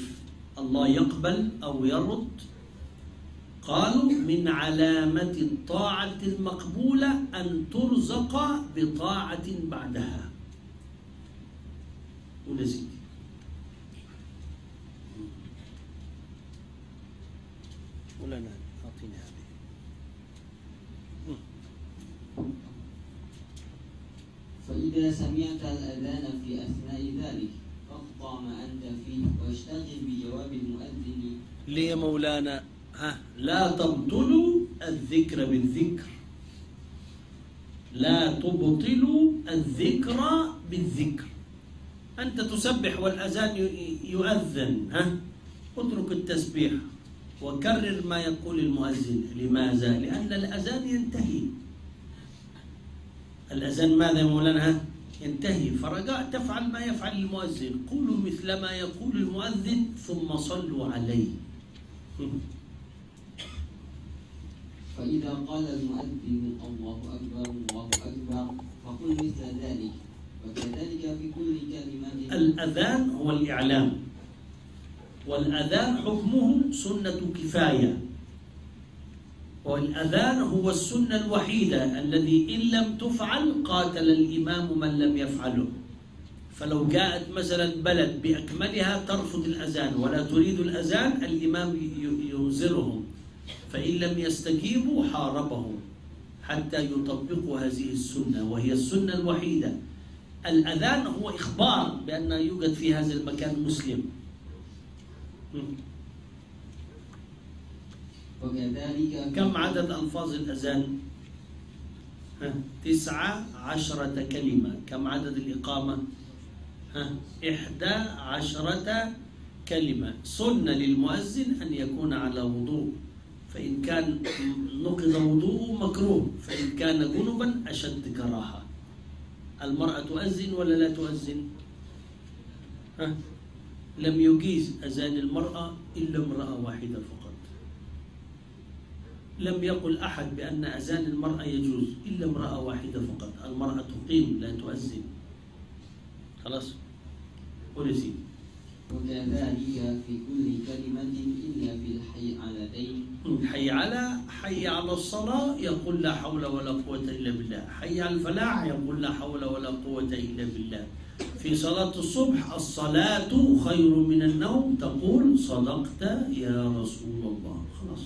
A: الله يقبل أو يرد. قالوا من علامة الطاعة المقبولة أن ترزق بطاعة بعدها. سيدي. مولانا أعطيني هذه.
B: فإذا سمعت الأذان في أثناء ذلك فاقطع ما أنت فيه واشتغل بجواب المؤذن.
A: ليه يا مولانا ها لا تبطلوا الذكر بالذكر. لا تبطلوا الذكر بالذكر. أنت تسبح والأذان يؤذن ها؟ اترك التسبيح وكرر ما يقول المؤذن. لماذا؟ لأن الأذان ينتهي. الأذان ماذا يا مولانا؟ ينتهي. فرجاء تفعل ما يفعل المؤذن. قولوا مثل ما يقول المؤذن ثم صلوا عليه.
B: فإذا قال المؤذن الله أكبر الله أكبر فقل مثل ذلك. وكذلك في كل كلمة
A: الأذان هو الإعلام. والأذان حكمه سنة كفاية. والأذان هو السنة الوحيدة الذي إن لم تفعل قاتل الإمام من لم يفعله. فلو جاءت مثلا بلد بأكملها ترفض الأذان ولا تريد الأذان الإمام ينذرهم. فإن لم يستجيبوا حاربهم حتى يطبقوا هذه السنة وهي السنة الوحيدة. الأذان هو إخبار بأن يوجد في هذا المكان مسلم.
B: وكذلك
A: كم عدد ألفاظ الأذان؟ ها، تسعة عشرة كلمة. كم عدد الإقامة؟ ها، إحدى عشرة كلمة. سنة للمؤذن أن يكون على وضوء. فإن كان نقض وضوءه مكروه فإن كان جنبا أشد كراهة. المرأة تؤذن ولا لا تؤذن؟ ها؟ لم يجيز أذان المرأة إلا امرأة واحدة فقط. لم يقل أحد بأن أذان المرأة يجوز إلا امرأة واحدة فقط. المرأة تقيم لا تؤذن. خلاص؟ سيدي.
B: وكذلك في كل كلمة إلا في الحيعلتين
A: حي على حي على الصلاة يقول لا حول ولا قوة إلا بالله. حي على الفلاح يقول لا حول ولا قوة إلا بالله. في صلاة الصبح الصلاة خير من النوم تقول صدقت يا رسول الله. خلاص.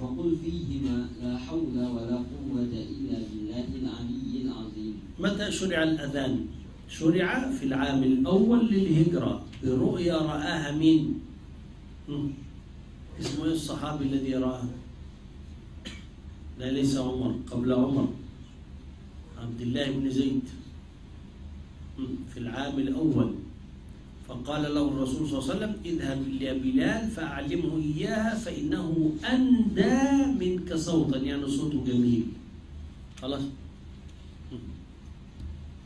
B: فقل فيهما لا حول ولا قوة إلا بالله العلي العظيم.
A: متى شرع الأذان؟ شرع في العام الأول للهجرة. برؤيا رآها مين؟ اسمه إيه الصحابي الذي رآه؟ لا ليس عمر قبل عمر. عبد الله بن زيد. في العام الأول. فقال له الرسول صلى الله عليه وسلم اذهب إلى بلال فأعلمه إياها فإنه أندى منك صوتا. يعني صوته جميل. خلاص؟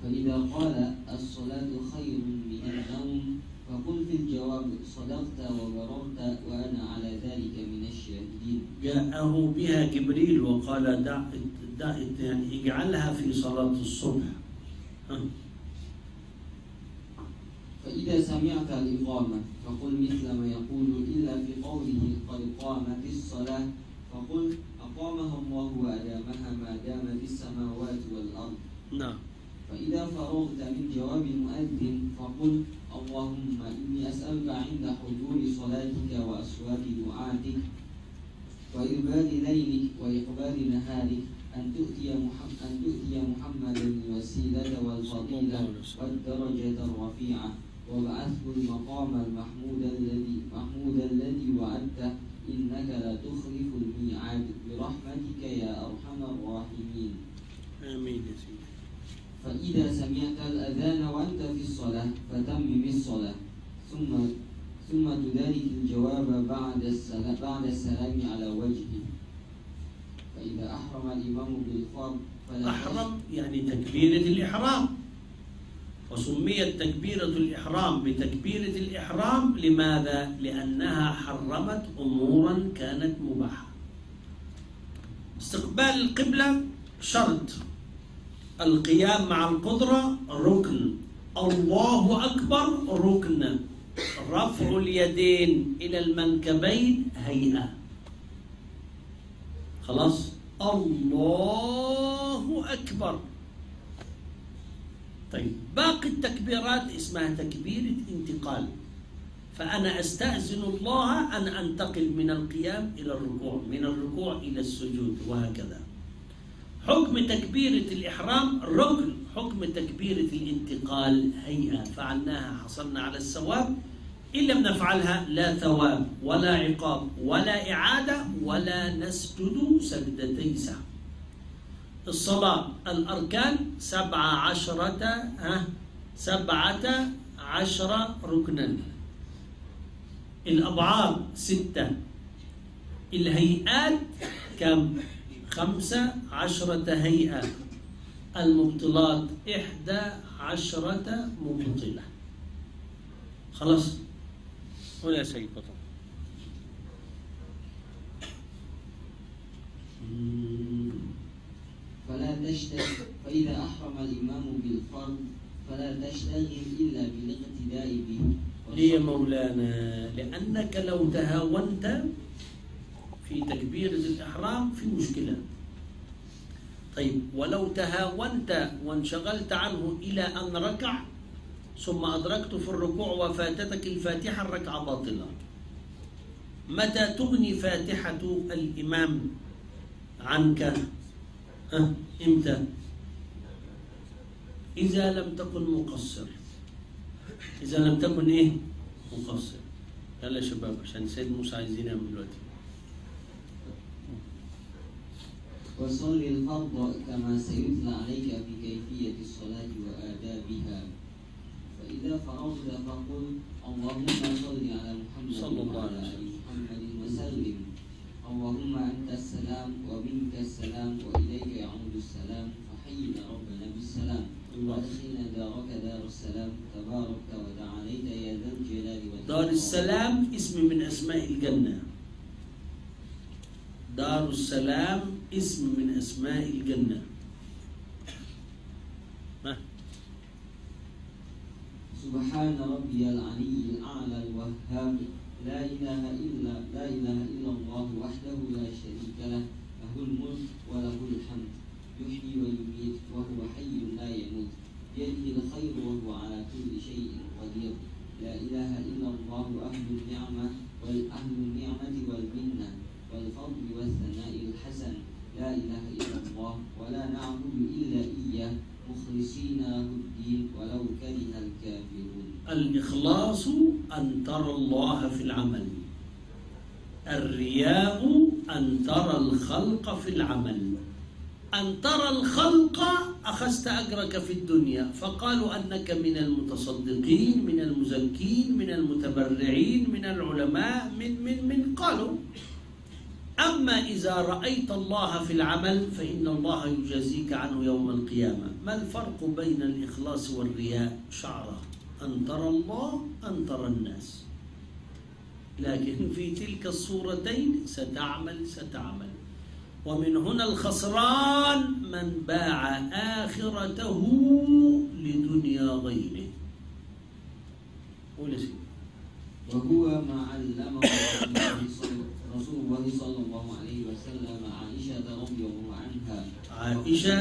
B: فإذا قال الصلاة خير من النوم فقل في الجواب صدقت وبررت وأنا على ذلك من الشاهدين.
A: جاءه بها جبريل وقال دع, دع يعني اجعلها في صلاة الصبح.
B: فإذا سمعت الإقامة فقل مثل ما يقول إلا في قوله قد قامت الصلاة. فقل أقامها الله وأدامها ما دامت السماوات والأرض.
A: نعم.
B: فإذا فرغت من جواب المؤذن فقل اللهم إني أسألك عند حضور صلاتك وأصوات دعاتك وإقبال ليلك وإقبال نهارك أن تؤتي محمد أن تؤتي محمدا الوسيلة والفضيلة والدرجة الرفيعة وابعثه المقام المحمود الذي محمود الذي وعدته إنك لا تخلف الميعاد برحمتك يا أرحم الراحمين.
A: آمين يا سيدي.
B: فإذا سمعت الأذان وأنت في الصلاة فتمم الصلاة ثم ثم تدارك الجواب بعد السلام بعد السلام على وجهه. فإذا أحرم الإمام بالفرض فلا
A: أحرم يعني تكبيرة الإحرام. وسميت تكبيرة الإحرام بتكبيرة الإحرام لماذا؟ لأنها حرمت أمورا كانت مباحة. استقبال القبلة شرط. القيام مع القدرة ركن. الله أكبر ركن. رفع اليدين إلى المنكبين هيئة. خلاص؟ الله أكبر. طيب باقي التكبيرات اسمها تكبيرة انتقال فأنا أستأذن الله أن أنتقل من القيام إلى الركوع من الركوع إلى السجود وهكذا. حكم تكبيرة الإحرام ركن. حكم تكبيرة الانتقال هيئة فعلناها حصلنا على الثواب. إن لم نفعلها لا ثواب ولا عقاب ولا إعادة ولا نسجد سجدتي سهو الصلاة الأركان سبعة عشرة ها سبعة عشر ركنا. الأبعاد ستة. الهيئات كم؟ خمسة عشرة هيئة. المبطلات إحدى عشرة مبطلة خلاص؟ قول يا سيد بطل.
B: فلا تشتغل فإذا أحرم الإمام بالفرض فلا تشتغل إلا بالاقتداء به.
A: ليه يا مولانا؟ لأنك لو تهاونت في تكبيرة الإحرام في مشكلة. طيب ولو تهاونت وانشغلت عنه إلى أن ركع ثم أدركت في الركوع وفاتتك الفاتحة الركعة باطلة. متى تغني فاتحة الإمام عنك؟ ها إمتى؟ إذا لم تكن مقصر. إذا لم تكن إيه؟ مقصر. يلا يا شباب عشان سيد موسى عايزين يعمل دلوقتي.
B: وصل الفرض كما سيتلى عليك في كيفية الصلاة وآدابها. فإذا فرغت فقل اللهم صل على محمد
A: صلى الله عليه وسلم.
B: محمد وسلم. اللهم أنت السلام ومنك السلام وإليك يعود السلام. فحينا ربنا بالسلام. وأدخلنا دارك دار السلام. تباركت وتعاليت يا ذا الجلال والإكرام.
A: دار السلام اسم من أسماء الجنة. دار السلام اسم من أسماء الجنة.
B: سبحان ربي العلي الأعلى الوهاب. لا إله إلا لا إله إلا الله وحده لا شريك له. له الملك وله الحمد. يحيي ويميت وهو حي لا يموت. بيده الخير وهو على كل شيء قدير. لا إله إلا الله أهل النعمة والأهل النعمة والمنة. والفضل والثناء الحسن. لا إله إلا الله ولا نعبد إلا إياه. مخلصين له الدين ولو كره الكافرون.
A: الإخلاص أن ترى الله في العمل. الرياء أن ترى الخلق في العمل. أن ترى الخلق أخذت أجرك في الدنيا. فقالوا أنك من المتصدقين من المزكين من المتبرعين من العلماء من من من قالوا أما إذا رأيت الله في العمل فإن الله يجازيك عنه يوم القيامة. ما الفرق بين الإخلاص والرياء؟ شعرة أن ترى الله أن ترى الناس. لكن في تلك الصورتين ستعمل ستعمل. ومن هنا الخسران من باع آخرته لدنيا غيره. قول
B: وهو ما علمه رسول الله صلى الله عليه وسلم عائشة رضي الله عنها.
A: عائشة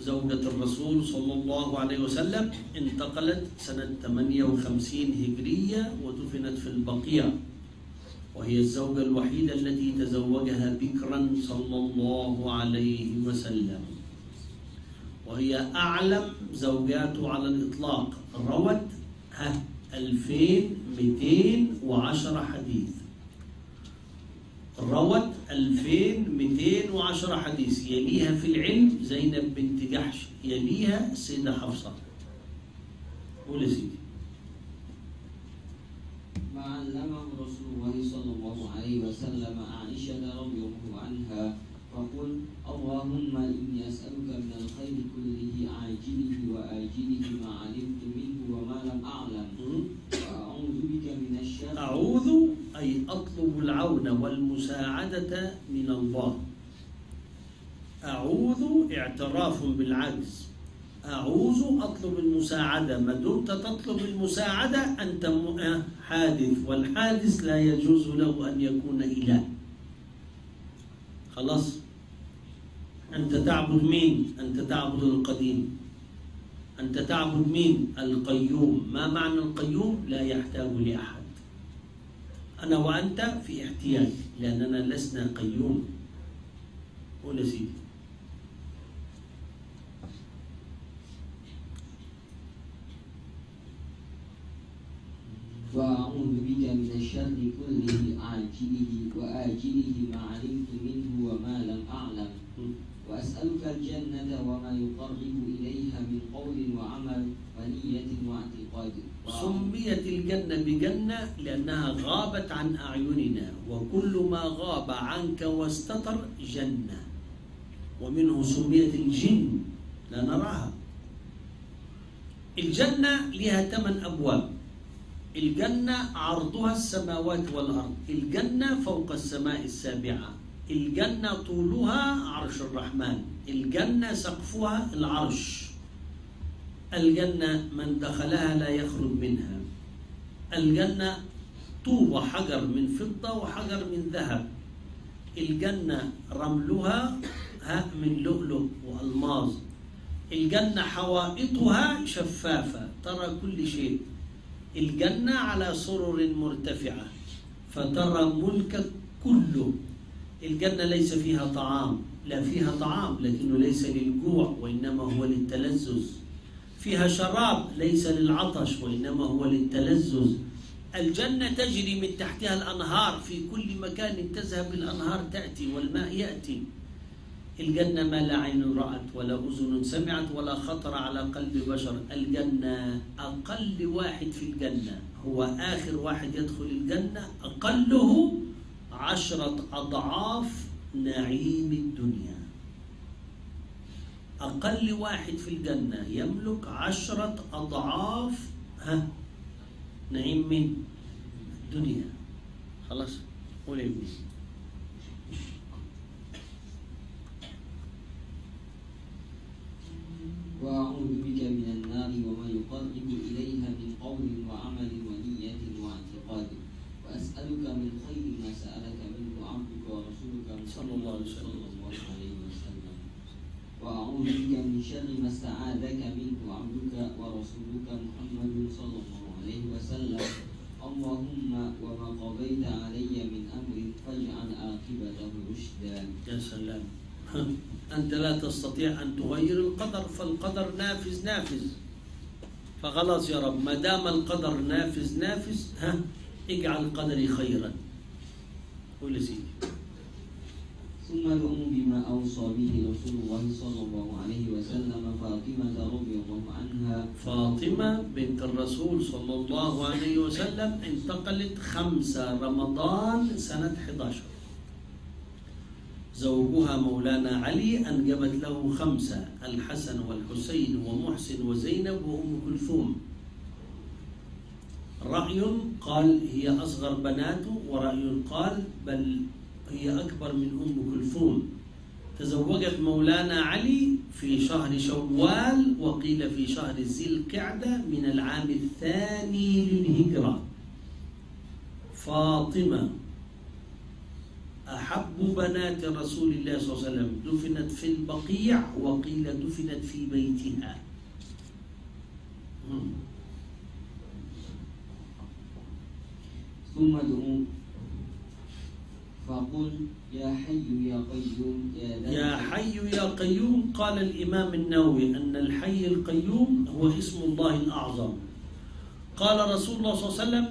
A: زوجة الرسول صلى الله عليه وسلم انتقلت سنة 58 هجرية ودفنت في البقيع. وهي الزوجة الوحيدة التي تزوجها بكرا صلى الله عليه وسلم. وهي أعلم زوجاته على الإطلاق. روت ها 2210 حديث. روت 2210 حديث. يليها في العلم زينب بنت جحش. يليها السيدة حفصة. قول يا سيدي.
B: ما علمه رسول الله صلى الله عليه وسلم عائشة رضي الله عنها فقل اللهم إني أسألك من الخير كله عاجله وآجله ما علمت منه وما لم أعلم. وأعوذ بك من الشر.
A: أعوذ والمساعدة من الله. أعوذ اعتراف بالعجز. أعوذ أطلب المساعدة. ما دمت تطلب المساعدة أنت آه، حادث والحادث لا يجوز له أن يكون إله. خلاص؟ أنت تعبد مين؟ أنت تعبد القديم. أنت تعبد مين؟ القيوم. ما معنى القيوم؟ لا يحتاج لأحد. أنا وأنت في احتياج لأننا لسنا قيوم. قول يا سيدي.
B: وأعوذ بك من الشر كله عاجله وآجله ما علمت منه وما لم أعلم. وأسألك الجنة وما يقرب إليها من قول وعمل ونية واعتقاد
A: سميت الجنة بجنة لأنها غابت عن أعيننا وكل ما غاب عنك واستتر جنة. ومنه سميت الجن لا نراها. الجنة لها ثمان أبواب. الجنة عرضها السماوات والأرض. الجنة فوق السماء السابعة. الجنة طولها عرش الرحمن. الجنة سقفها العرش. الجنة من دخلها لا يخرج منها. الجنة طوب حجر من فضة وحجر من ذهب. الجنة رملها ها من لؤلؤ وألماظ. الجنة حوائطها شفافة ترى كل شيء. الجنة على سرر مرتفعة فترى ملكك كله. الجنة ليس فيها طعام لا فيها طعام لكنه ليس للجوع وإنما هو للتلذذ. فيها شراب ليس للعطش وإنما هو للتلذذ. الجنة تجري من تحتها الأنهار في كل مكان تذهب الأنهار تأتي والماء يأتي. الجنة ما لا عين رأت ولا أذن سمعت ولا خطر على قلب بشر. الجنة أقل واحد في الجنة هو آخر واحد يدخل الجنة أقله عشرة أضعاف نعيم الدنيا. أقل واحد في الجنة يملك عشرة أضعاف ها نعيم من الدنيا. خلاص قول ابني.
B: وأعوذ بك من النار وما يقرب إليها من قول وعمل ونية واعتقاد. وأسألك من خير ما سألك منه عبدك ورسولك.
A: صلى الله عليه وسلم.
B: وأعوذ بك من شر ما استعاذك منه عبدك ورسولك محمد صلى الله عليه وسلم. اللهم وما قضيت علي من أمر فاجعل عاقبته رشدا.
A: يا سلام. أنت لا تستطيع أن تغير القدر فالقدر نافذ نافذ. فخلاص يا رب ما دام القدر نافذ نافذ ها اجعل قدري خيرا. قول سيدي.
B: ثم نؤمن بما أوصى به رسول الله صلى الله عليه وسلم فاطمة رضي الله عنها.
A: فاطمة بنت الرسول صلى الله عليه وسلم انتقلت خمسة رمضان سنة 11 زوجها مولانا علي أنجبت له خمسة الحسن والحسين ومحسن وزينب وأم كلثوم. رأي قال هي أصغر بناته ورأي قال بل هي أكبر من أم كلثوم. تزوجت مولانا علي في شهر شوال وقيل في شهر ذي القعدة من العام الثاني للهجرة. فاطمة أحب بنات رسول الله صلى الله عليه وسلم. دفنت في البقيع وقيل دفنت في بيتها.
B: ثم دعوا فقل يا حي يا قيوم يا
A: يا حي يا قيوم قال الإمام النووي أن الحي القيوم هو اسم الله الأعظم. قال رسول الله صلى الله عليه وسلم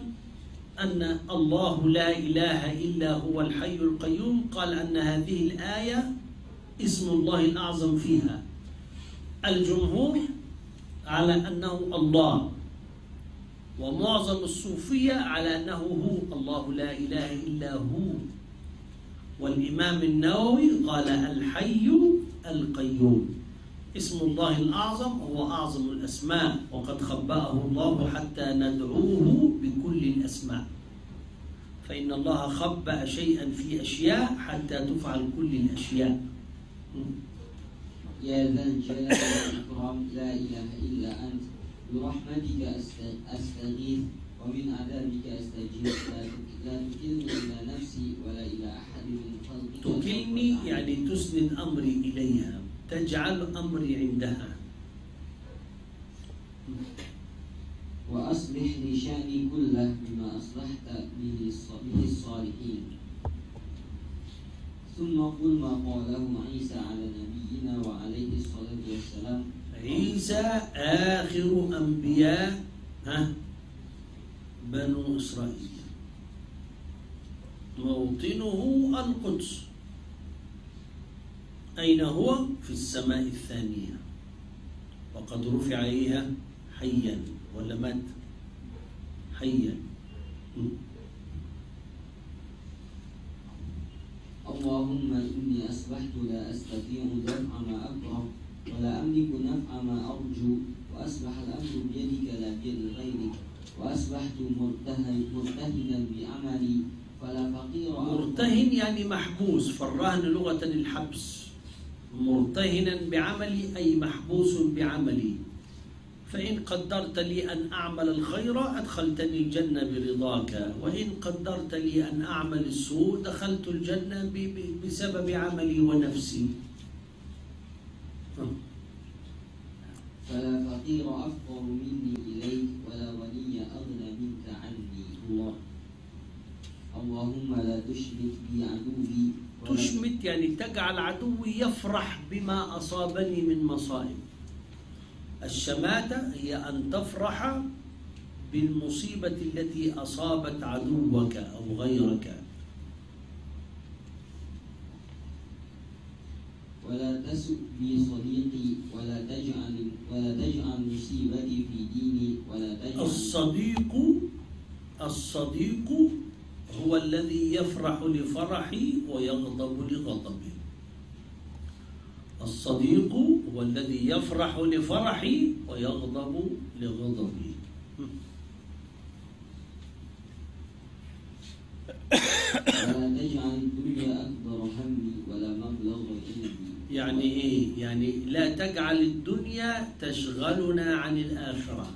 A: أن الله لا إله إلا هو الحي القيوم. قال أن هذه الآية اسم الله الأعظم فيها. الجمهور على أنه الله ومعظم الصوفية على أنه هو. الله لا إله إلا هو. والإمام النووي قال الحي القيوم. اسم الله الأعظم هو أعظم الأسماء وقد خبأه الله حتى ندعوه بكل الأسماء. فإن الله خبأ شيئا في أشياء حتى تفعل كل الأشياء.
B: يا ذا الجلال والإكرام لا إله إلا أنت. برحمتك أست- أستغيث ومن عذابك أستجير لا تك- لا تكلني إلى نفسي ولا إلى أحد
A: تكلني يعني تسند أمري إليها تجعل أمري عندها.
B: وأصلح لي شأني كله بما أصلحت به الص- به الصالحين. ثم قل ما قاله عيسى على نبينا وعليه الصلاة والسلام.
A: عيسى آخر أنبياء ها؟ بنو إسرائيل. موطنه القدس أين هو؟ في السماء الثانية وقد رفع إليها حيا ولا مات حيا.
B: اللهم إني أصبحت لا أستطيع دفع ما أكره ولا أملك نفع ما أرجو وأصبح الأمر بيدك لا بيد غيرك وأصبحت مرتهن مرتهنا بعملي فقير
A: مرتهن يعني محبوس فالرهن لغة الحبس. مرتهنا بعملي أي محبوس بعملي. فإن قدرت لي أن أعمل الخير أدخلتني الجنة برضاك. وإن قدرت لي أن أعمل السوء دخلت الجنة بسبب عملي ونفسي.
B: فلا فقير أفقر مني إليك ولا غني أغنى منك عني
A: الله
B: اللهم لا تشمت بي عدوي
A: تشمت يعني تجعل عدوي يفرح بما أصابني من مصائب. الشماتة هي أن تفرح بالمصيبة التي أصابت عدوك أو غيرك.
B: ولا تسؤ بي صديقي ولا تجعل ولا تجعل مصيبتي في ديني ولا تجعل
A: الصديق الصديق هو الذي يفرح لفرحي ويغضب لغضبي الصديق هو الذي يفرح لفرحي ويغضب لغضبي
B: ولا تجعل الدنيا أكبر همي ولا مبلغ علمي.
A: يعني إيه؟ يعني لا تجعل الدنيا تشغلنا عن الآخرة.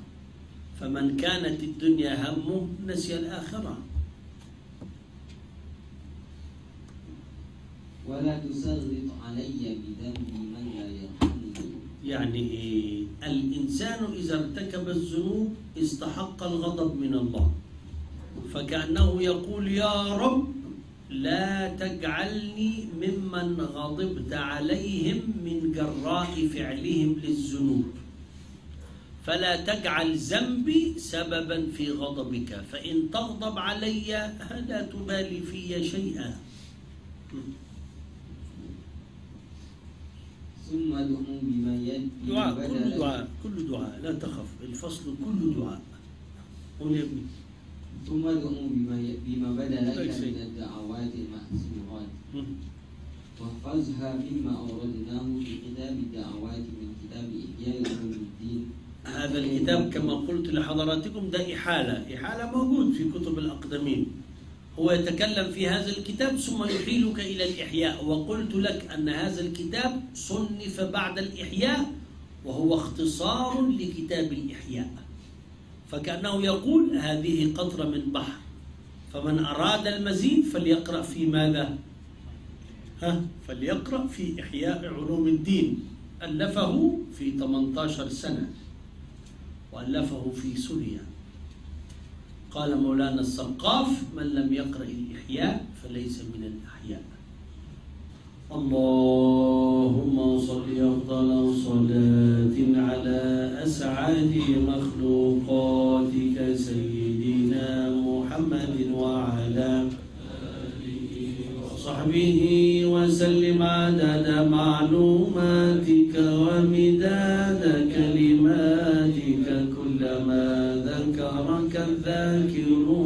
A: فمن كانت الدنيا همه نسي الآخرة.
B: ولا تسلط علي بذنبي من لا يرحمني.
A: يعني إيه؟ الإنسان إذا ارتكب الذنوب استحق الغضب من الله. فكأنه يقول يا رب لا تجعلني ممن غضبت عليهم من جراء فعلهم للذنوب. فلا تجعل ذنبي سببا في غضبك. فإن تغضب علي لا تبالي في شيئا.
B: ثم ادعوا بما يد
A: دعاء كل دعاء كل دعاء لا تخف الفصل كله دعاء. قول يا ابني.
B: ثم ادعوا بما ي- بما بدأ لك
A: طيب،.
B: من الدعوات المحسورات
A: مم.
B: واحفظها مما أوردناه في كتاب الدعوات من كتاب إحياء علوم الدين.
A: هذا الكتاب كما قلت لحضراتكم ده إحالة. إحالة موجود في كتب الأقدمين. هو يتكلم في هذا الكتاب ثم يحيلك إلى الإحياء. وقلت لك أن هذا الكتاب صنف بعد الإحياء وهو اختصار لكتاب الإحياء. فكأنه يقول هذه قطرة من بحر. فمن أراد المزيد فليقرأ في ماذا؟ ها؟ فليقرأ في إحياء علوم الدين. ألفه في 18 سنة. وألفه في سوريا. قال مولانا السقاف من لم يقرأ الإحياء فليس من الأحياء. اللهم صل أفضل صلاة على أسعد مخلوقاتك سيدنا محمد وعلى وصحبه وسلم عدد معلوماتك ومداد الذاكرون